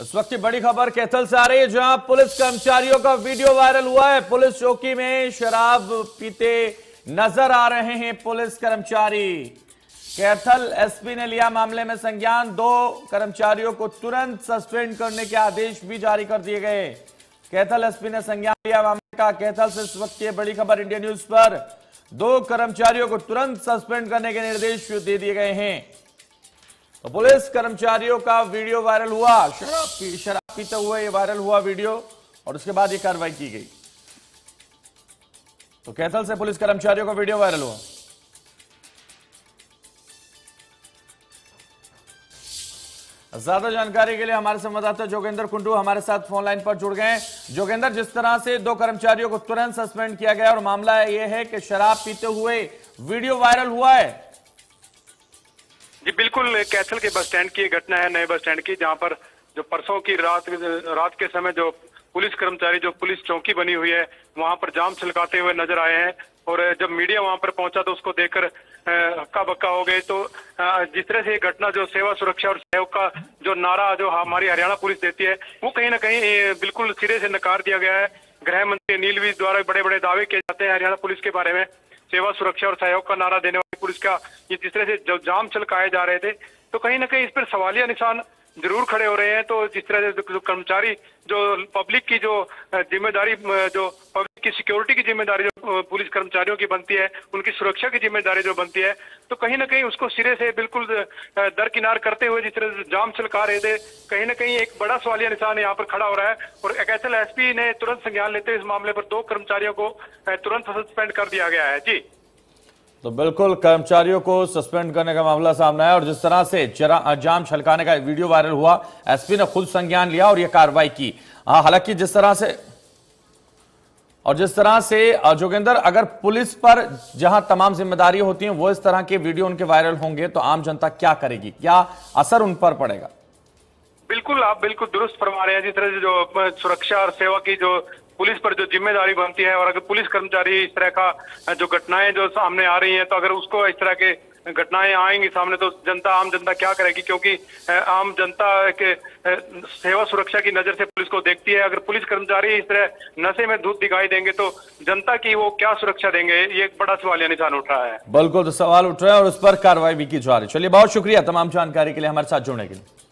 इस वक्त की बड़ी खबर कैथल से आ रही है, जहाँ पुलिस कर्मचारियों का वीडियो वायरल हुआ है। पुलिस चौकी में शराब पीते नज़र आ रहे हैं पुलिस कर्मचारी। कैथल एसपी ने लिया मामले में संज्ञान। दो कर्मचारियों को तुरंत सस्पेंड करने के आदेश भी जारी कर दिए गए। कैथल एसपी ने संज्ञान लिया मामले का। कैथल से इस वक्त की बड़ी खबर इंडिया न्यूज़ पर। दो कर्मचारियों को तुरंत सस्पेंड करने के निर्देश दे दिए गए हैं। तो पुलिस कर्मचारियों का वीडियो वायरल हुआ। शराब पी, शराब पीते हुए ये वायरल हुआ वीडियो और उसके बाद ये कार्रवाई की गई। तो कैथल से पुलिस कर्मचारियों का वीडियो वायरल हुआ। ज़्यादा जानकारी के लिए हमारे संवाददाता जोगेंद्र कुंडू हमारे साथ फ़ोन लाइन पर जुड़ गए जोगेंद्र जिस तरह से दो कर्मचारियों को तुरंत सस्पेंड किया गया और मामला यह है कि शराब पीते हुए वीडियो वायरल हुआ है जी, बिल्कुल, कैथल के बस स्टैंड की घटना है, नए बस स्टैंड की, जहाँ पर जो परसों की रात रात के समय जो पुलिस कर्मचारी, जो पुलिस चौकी बनी हुई है, वहाँ पर जाम छलकाते हुए नज़र आए हैं और जब मीडिया वहाँ पर पहुँचा तो उसको देखकर हक्का बक्का हो गए। तो जिस तरह से ये घटना जो सेवा सुरक्षा और सहयोग का जो नारा, जो हमारी हरियाणा पुलिस देती है, वो कहीं ना कहीं बिल्कुल सिरे से नकार दिया गया है। गृह मंत्री अनिल विज द्वारा बड़े बड़े दावे किए जाते हैं हरियाणा पुलिस के बारे में। सेवा सुरक्षा और सहयोग का नारा देने पुलिस का ये जिस तरह से जो जाम छलकाए जा रहे थे तो कहीं ना कहीं इस पर सवालिया निशान ज़रूर खड़े हो रहे हैं। तो जिस तरह से जो कर्मचारी, जो पब्लिक की जो ज़िम्मेदारी जो पब्लिक की सिक्योरिटी की ज़िम्मेदारी जो पुलिस कर्मचारियों की बनती है, उनकी सुरक्षा की ज़िम्मेदारी जो बनती है तो कहीं ना कहीं उसको सिरे से बिल्कुल दरकिनार करते हुए जिस तरह से जाम छलका रहे थे, कहीं ना कहीं एक बड़ा सवालिया निशान यहाँ पर खड़ा हो रहा है। और एस एसपी ने तुरंत संज्ञान लेते हुए इस मामले पर दो कर्मचारियों को तुरंत सस्पेंड कर दिया गया है। जी। तो बिल्कुल कर्मचारियों को सस्पेंड करने का मामला सामने आया और जिस तरह से जाम छलकाने का वीडियो वायरल हुआ, एसपी ने खुद संज्ञान लिया और यह कार्रवाई की। हालाँकि जिस तरह से और जिस तरह से जोगेंद्र, अगर पुलिस पर जहाँ तमाम ज़िम्मेदारी होती है, वो इस तरह के वीडियो उनके वायरल होंगे तो आम जनता क्या करेगी? क्या असर उन पर पड़ेगा? बिल्कुल, आप बिल्कुल दुरुस्त फरमा रहे हैं, जिस तरह से जो सुरक्षा और सेवा की जो पुलिस पर जो ज़िम्मेदारी बनती है और अगर पुलिस कर्मचारी इस तरह का जो घटनाएँ जो सामने आ रही हैं तो अगर उसको इस तरह के घटनाएँ आएँगी सामने तो जनता, आम जनता क्या करेगी? क्योंकि आम जनता के सेवा सुरक्षा की नज़र से पुलिस को देखती है। अगर पुलिस कर्मचारी इस तरह नशे में धूप दिखाई देंगे तो जनता की वो क्या सुरक्षा देंगे? ये एक बड़ा सवाल निशान उठ रहा है। बिल्कुल तो सवाल उठ रहा है और उस पर कार्रवाई भी की जा रही है। चलिए, बहुत शुक्रिया तमाम जानकारी के लिए हमारे साथ जुड़ने के लिए।